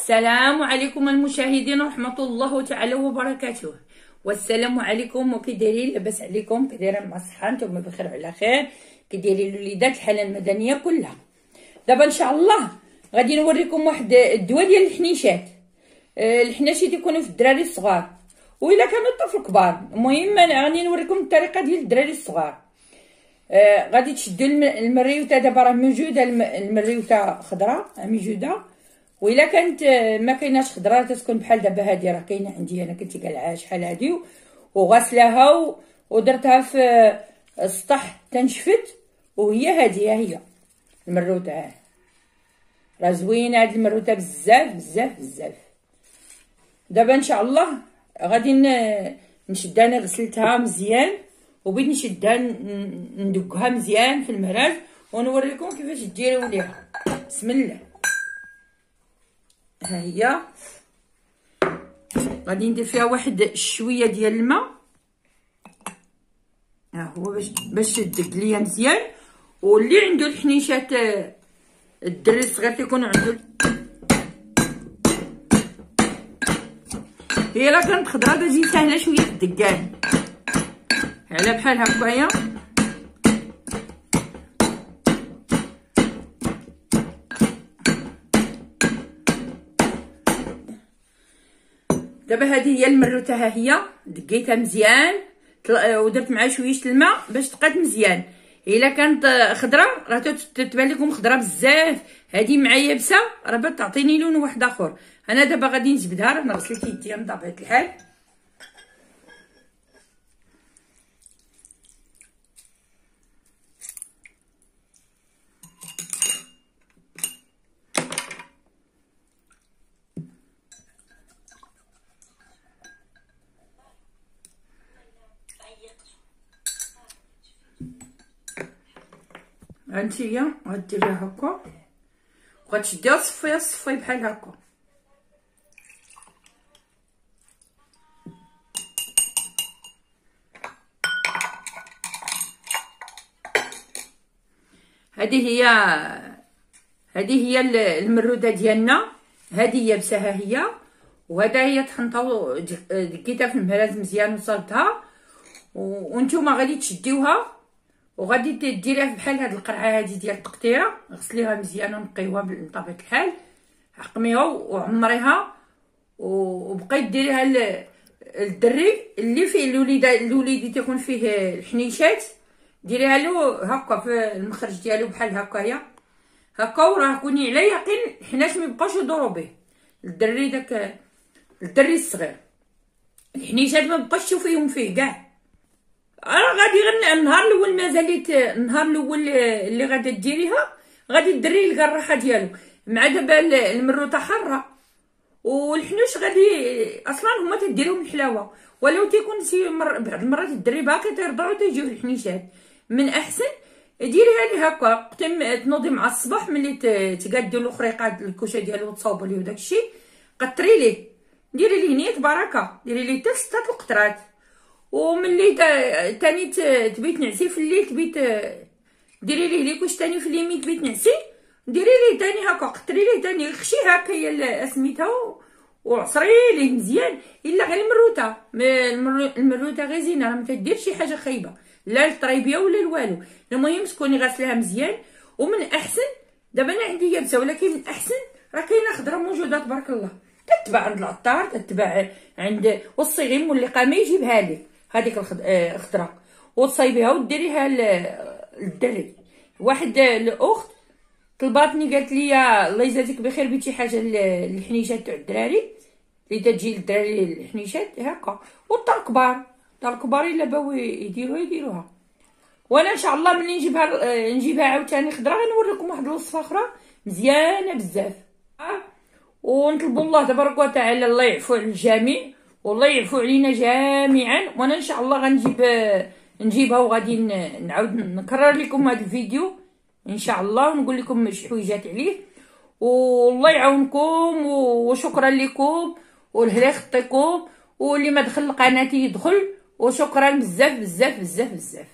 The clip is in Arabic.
السلام عليكم المشاهدين ورحمة الله تعالى وبركاته. والسلام عليكم وكي دايرين لاباس عليكم كي مع الصحة نتوما بخير وعلى خير. كي دايرين الوليدات الحالة المدنية كلها. دابا إن شاء الله غادي نوريكم واحد الدواء ديال الحنيشات. آه، الحناشي تيكونوا في الدراري الصغار. وإلا كانوا الطفل كبار المهم غادي نوريكم الطريقة ديال الدراري الصغار. آه غادي تشدوا المريوته دابا راه موجودة المريوته خضراء موجوده وإلا كانت ما كايناش خضراء تتكون بحال دابا هادي راه كاينة عندي أنا كنت قالعاها شحال هادي وغسلاها ودرتها في السطح تنشفت وهي هادي هي المروتة. راه زوينة هاد المروتة بزاف بزاف بزاف. دابا إن شاء الله غادي نشدها أنا غسلتها مزيان وبغيت نشدها ندقها مزيان في المهراج ونوريكم كيفاش ديروا ليها بسم الله. ها هي. غادي ندير فيها واحد شوية ديال الماء. ها هو باش باش تدق ليا مزيان. واللي عنده الحنيشات الدري الصغير تيكون عنده هي لا كانت خضرا كتجي ساهله شوية في على بحال هكايا. دابا هذه هي المروته ها هي. دقيتها مزيان. ودرت معها شوية الماء باش تقاد مزيان. إلا كانت خضرة راه تتبان لكم خضرة بزاف. هذه مع يابسه راه تعطيني لون واحد آخر. أنا دابا غادي نجبدها راه غسلت يديا بطبيعه الحال. هانتيا غديريها هكا وغتشديها تصفيها تصفي بحال هكا هذه هي هذه هي المروده ديالنا هذه يابسه ها هي وهذا هي طحنتها دقيتها في المهراز مزيان وصلتها وانتوما غادي تشديوها وغادي ديريها بحال هاد القرعة هادي ديال التقطيرة. غسليها مزيان ونقيوها بطبيعة الحال. حقميها وعمريها. وبقيت ديريها الدري اللي فيه الوليد الوليدي تيكون فيه الحنيشات. ديريها له هكا في المخرج ديالو بحال هكايا هكا وراه كوني على يقين حناش ما يبقاوش يدوروا به. الدري داك الدري الصغير. الحنيشات ما بقاش تشوفيهم فيه كاع. راه غادي غير النهار الأول مازاليت النهار الأول اللي غادا ديريها غادي ديري يلقى الراحة ديالو. مع دابا المروطه حارة. والحنوش غادي أصلا هما تديرهم الحلاوة. ولو تيكون شي مر بعض المرات الدري باقي تيرضعوا تيجيو الحنيشات من أحسن ديريها لي هكا. تنوضي مع الصباح ملي تقادي له الكوشة ديالو وتصاوبوا ليه داكشي قطري ليه. ديري ليه نيت بركة. ديري ليه حتى سته القطرات. وملي تاني تبي تنعسي في الليل تبي ديري ليه les couches تاني في اليمين تبي تنعسي ديري ليه تاني هكا قطري ليه تاني خشي هكا هي سميتها وعصري ليه مزيان. إلا غير المروتة. المروتة غير زينة راه ما تدير شي حاجة خايبة. لا الطريبية ولا الوالو. المهم تكوني غاسلاها مزيان. ومن أحسن دابا أنا عندي يابسة ولكن من أحسن راه كاينة خضرة موجودة تبارك الله. تتباع عند العطار تتباع عند والصغيم واللي قامه يجيبها لك هذيك الخضره آه، وتصايبيها وديريها للدري. واحد الأخت طلباتني قالت لي الله يجازيك بخير بيتي حاجة للحنيشات تاع الدراري. اللي تجي للدراري الحنيشات هكا. والطار كبار. الطار كبار إلا باو يديروها يديروها. وأنا إن شاء الله ملي نجيبها آه، نجيبها عاوتاني خضرة غنوريكم واحد الوصفة أخرى مزيانة بزاف. ونطلبوا الله تبارك وتعالى الله يعفو على الجميع. والله يعفو علينا جميعا وأنا إن شاء الله غنجيب نجيبها وغادي نعاود نكرر لكم هذا الفيديو إن شاء الله ونقول لكم شي حويجات عليه. والله يعاونكم وشكرا لكم والهلا يخطيكم واللي ما دخل لقناتي يدخل. وشكرا بزاف بزاف بزاف بزاف.